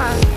much.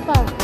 pa.